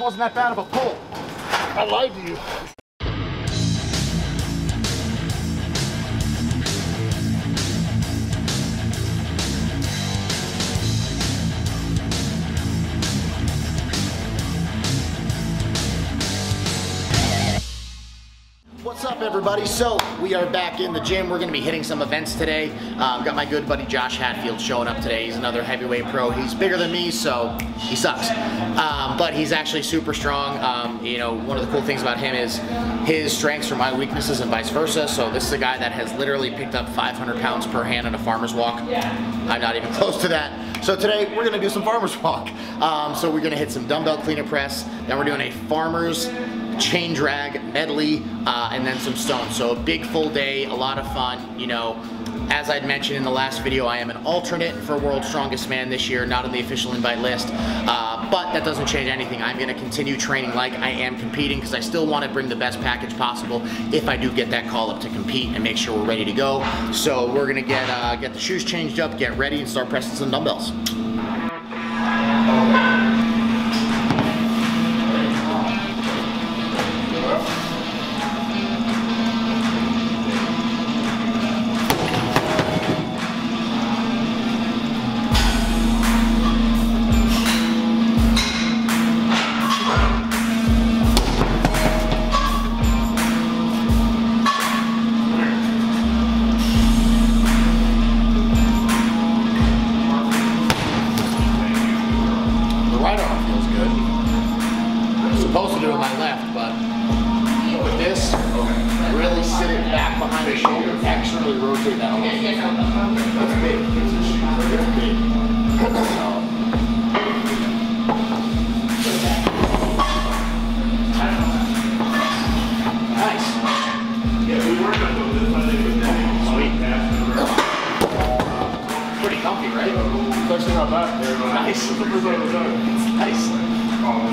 Wasn't that bad of a pull. I lied to you. Up everybody? So we are back in the gym. We're gonna be hitting some events today. Um, got my good buddy Josh Hatfield showing up today. He's another heavyweight pro. He's bigger than me, so he sucks. Um, but he's actually super strong. Um, you know, one of the cool things about him is his strengths are my weaknesses and vice versa. So this is a guy that has literally picked up 500 pounds per hand on a farmer's walk. I'm not even close to that. So today we're gonna do some farmer's walk. Um, so we're gonna hit some dumbbell clean and press. Then we're doing a farmer's chain drag, medley, uh, and then some stones. So a big full day, a lot of fun. You know, as I'd mentioned in the last video, I am an alternate for World's Strongest Man this year, not on the official invite list. Uh, but that doesn't change anything. I'm gonna continue training like I am competing because I still want to bring the best package possible if I do get that call up to compete and make sure we're ready to go. So we're gonna get uh, get the shoes changed up, get ready, and start pressing some dumbbells. Back behind the shoulder, externally rotate that arm. That's big. It's big. Nice. Sweet. Pretty comfy, right? Actually not bad. Nice. It's nice.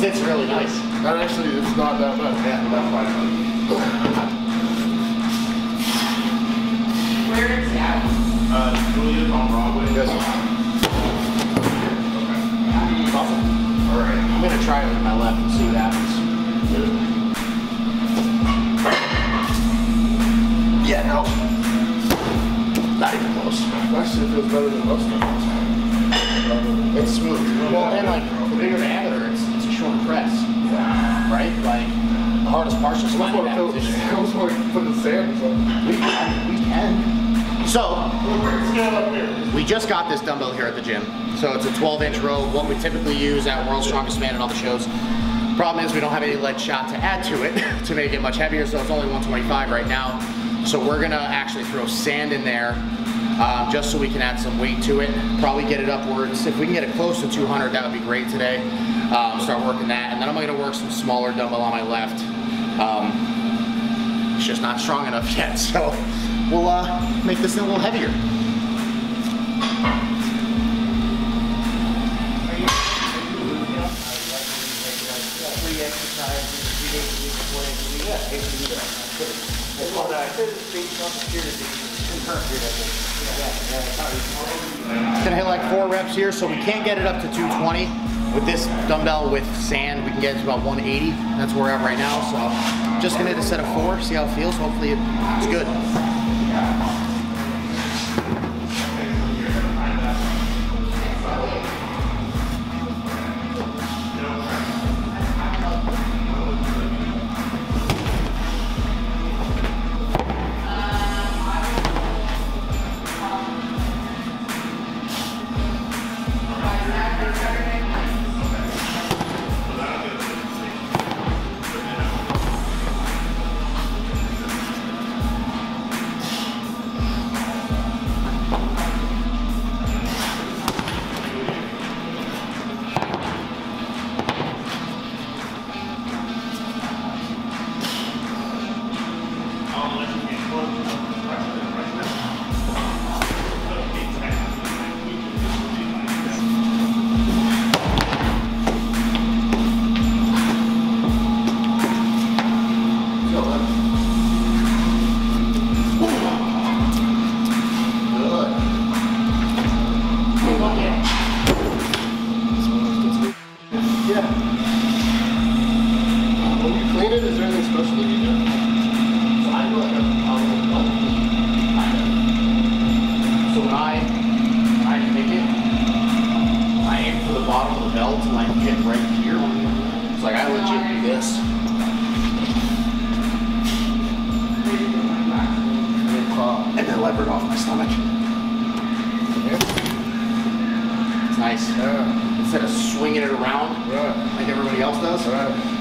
Sits really nice. That actually is not that bad. Yeah, that's fine. Uh. All right. I'm gonna try it with my left and see what happens. Yeah, no. Not even close. Actually, it feels better than most of It's smooth. Well, and like the bigger diameter, it's, it's a short press, right? Like the hardest want to position. I almost want to sand. We we can. So, Let's get up here. We just got this dumbbell here at the gym. So it's a 12 inch rogue, what we typically use at World's Strongest Man and all the shows. Problem is we don't have any lead shot to add to it to make it much heavier, so it's only 125 right now. So we're gonna actually throw sand in there um, just so we can add some weight to it. Probably get it upwards. If we can get it close to 200, that would be great today. Um, start working that, and then I'm gonna work some smaller dumbbell on my left. Um, it's just not strong enough yet, so we'll uh, make this thing a little heavier. It's gonna hit like four reps here, so we can't get it up to 220. With this dumbbell with sand, we can get it to about 180. That's where we're at right now, so just gonna hit a set of four, see how it feels. Hopefully it's good.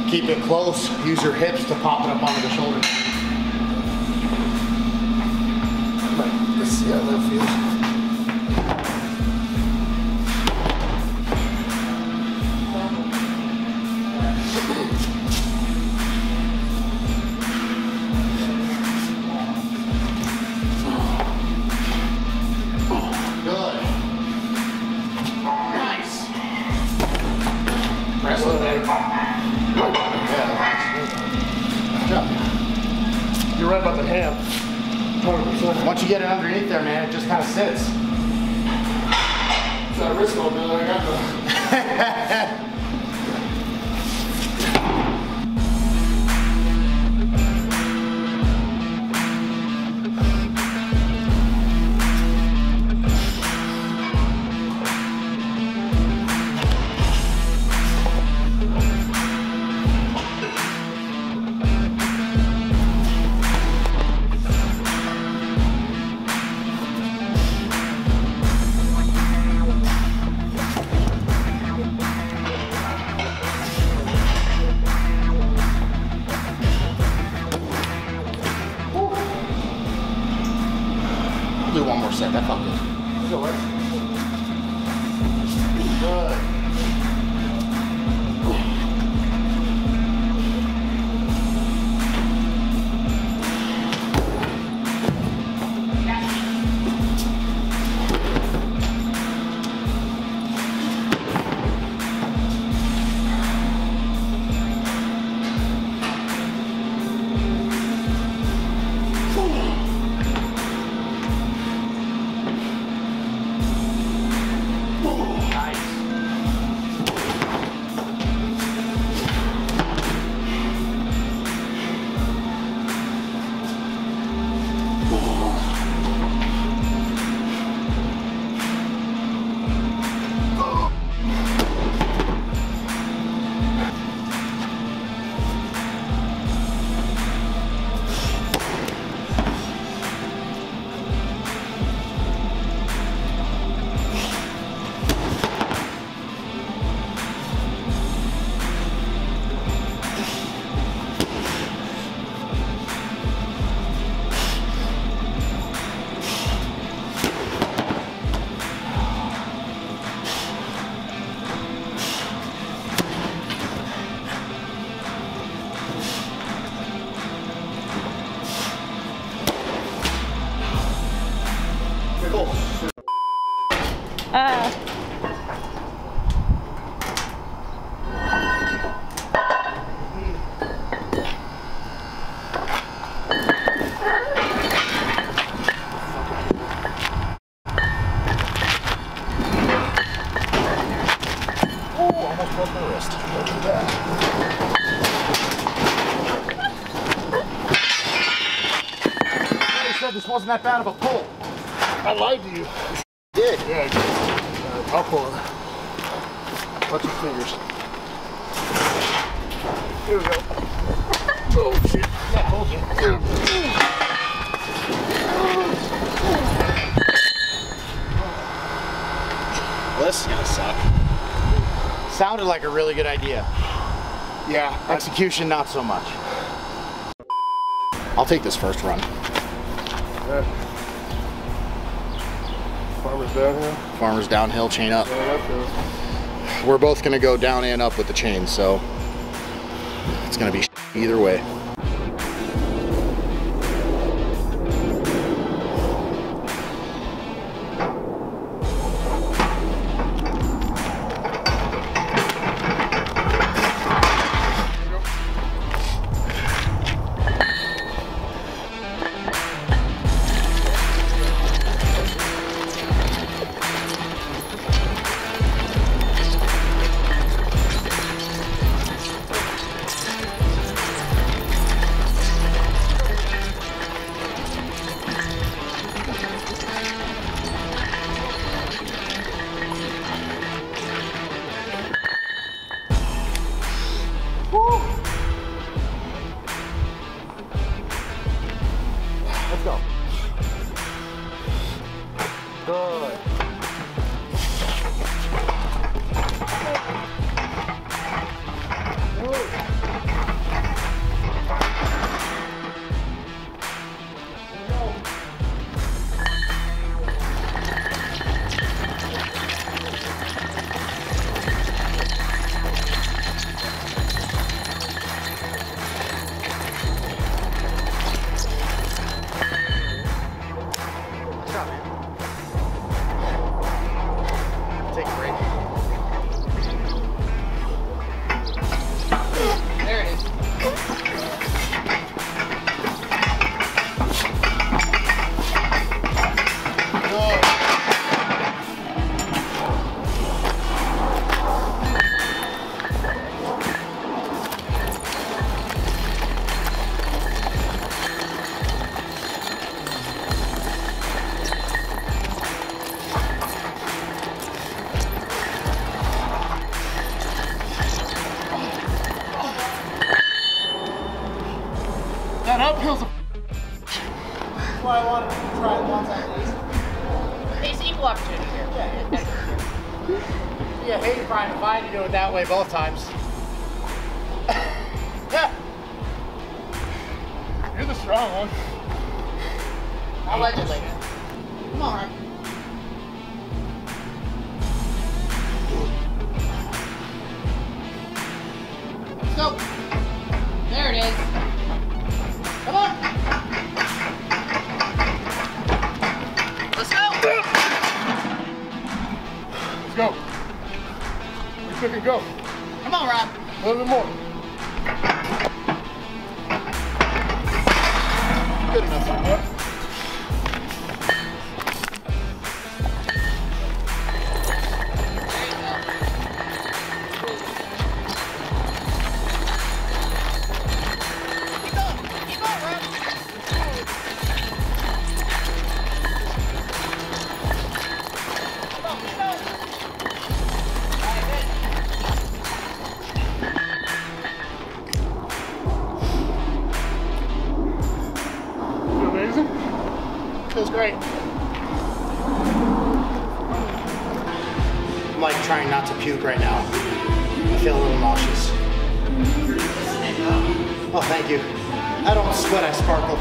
Keep it close. Use your hips to pop it up onto the shoulder. Said this wasn't that bad of a pull. I lied to you. Did. Yeah, I did. Uh, I'll pull it. Watch your fingers. Here we go. Oh, shit. Yeah, told you. Well, this is gonna suck. Sounded like a really good idea. Yeah. Execution, not so much. I'll take this first run. Farmer's down here. Farmer's downhill, chain up. Yeah. We're both gonna go down and up with the chain, so it's gonna be either way. pills of well, I to try it once at least. It's equal opportunity here. Yeah. yeah, hate trying to find you doing it that way both times. You're the strong one. Allegedly. Go. We quick and go. Come on, Rob. A little bit more. Good enough. Yep. Feels great. I'm like trying not to puke right now. I feel a little nauseous. Oh, thank you. I don't sweat, I sparkle.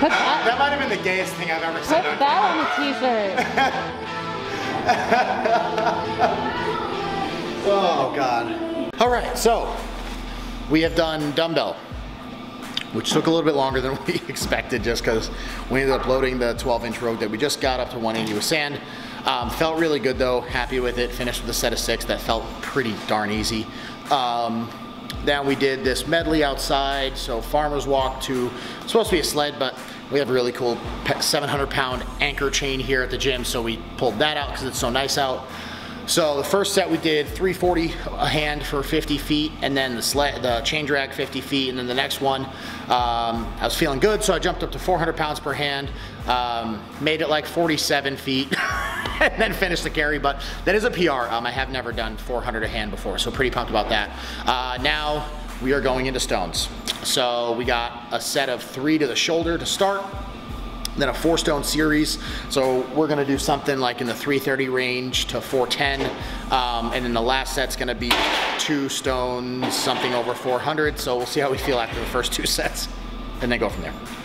Put that, That might have been the gayest thing I've ever put said. on that on the t-shirt. Oh God. All right, so we have done dumbbell, which took a little bit longer than we expected just because we ended up loading the 12 inch rogue that we just got up to 180 with sand. Um, felt really good though, happy with it. Finished with a set of six that felt pretty darn easy. Um, then we did this medley outside, so farmer's walk to, supposed to be a sled, but we have a really cool 700 pound anchor chain here at the gym, so we pulled that out because it's so nice out. So the first set we did 340 a hand for 50 feet, and then the sled, the chain drag 50 feet, and then the next one, um, I was feeling good, so I jumped up to 400 pounds per hand, um, made it like 47 feet, and then finished the carry. But that is a PR. Um, I have never done 400 a hand before, so pretty pumped about that. Uh, now we are going into stones. So we got a set of three to the shoulder to start then a four stone series. So we're gonna do something like in the 330 range to 410. Um, and then the last set's gonna be two stones, something over 400. So we'll see how we feel after the first two sets and then go from there.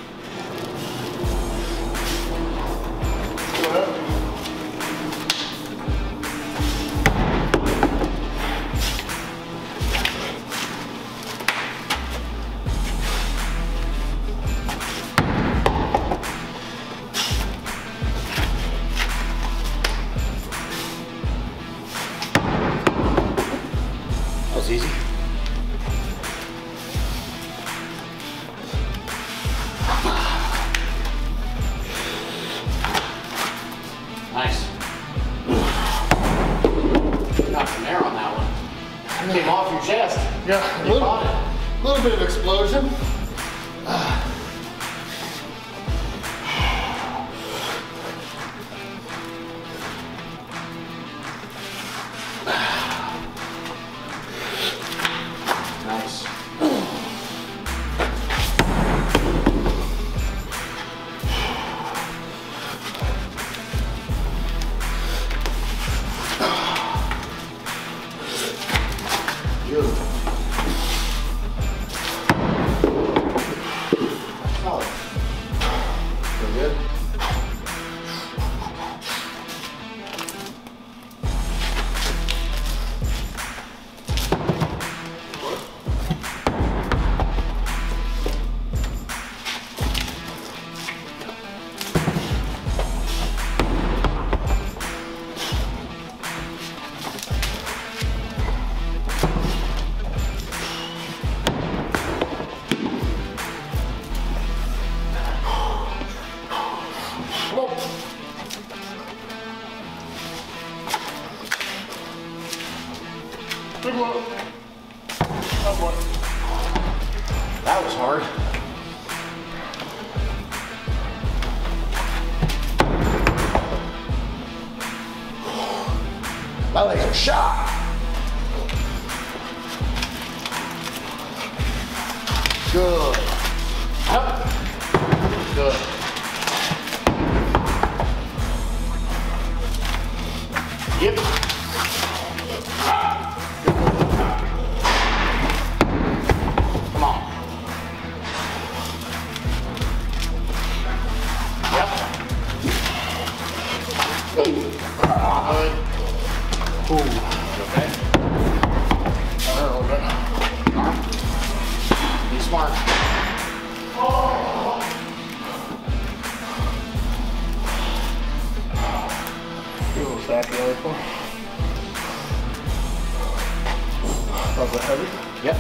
How's that heavy? Yep.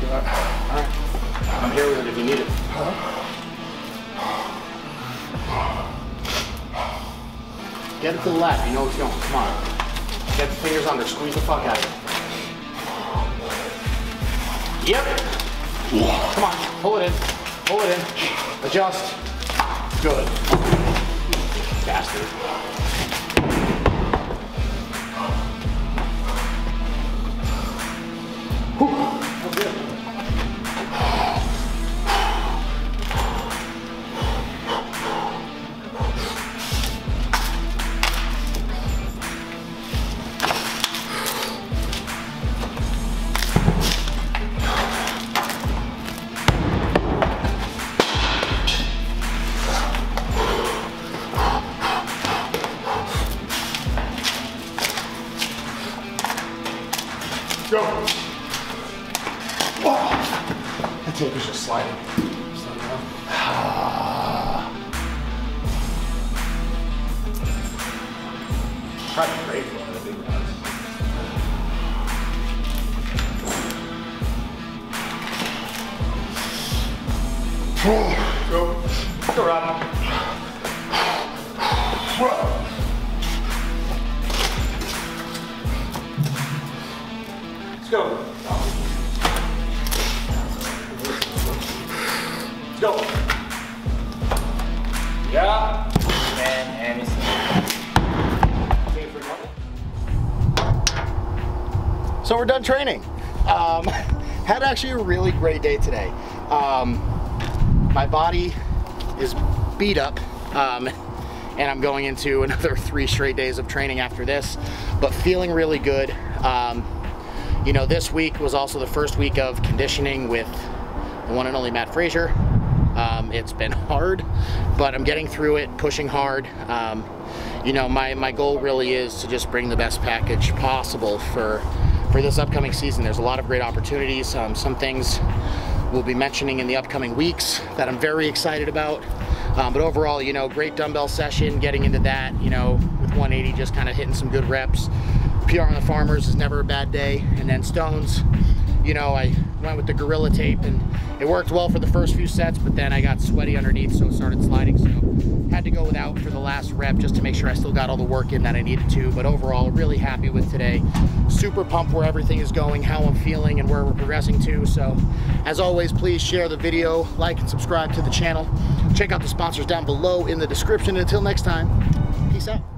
Got Alright. I'm here with it if you need it. Get it to the left. You know what's going. Come on. Get the fingers under. Squeeze the fuck out of it. Yep. Come on. Pull it in. Pull it in. Adjust. Good. Bastard. 我 Go. Go. Let's go. Go. Yeah. And Amy So we're done training. Um, had actually a really great day today. Um, my body is beat up, um, and I'm going into another three straight days of training after this, but feeling really good. Um, you know, this week was also the first week of conditioning with the one and only Mat Fraser. Um, it's been hard, but I'm getting through it, pushing hard. Um, you know, my, my goal really is to just bring the best package possible for for this upcoming season. There's a lot of great opportunities. Um, some things we'll be mentioning in the upcoming weeks that I'm very excited about. Um, but overall, you know, great dumbbell session, getting into that, you know, with 180, just kind of hitting some good reps. PR on the Farmers is never a bad day. And then Stones, you know, I went with the Gorilla Tape and it worked well for the first few sets, but then I got sweaty underneath, so it started sliding. So had to go without for the last rep just to make sure I still got all the work in that I needed to. But overall, really happy with today. Super pumped where everything is going, how I'm feeling, and where we're progressing to. So as always, please share the video, like and subscribe to the channel. Check out the sponsors down below in the description. Until next time, peace out.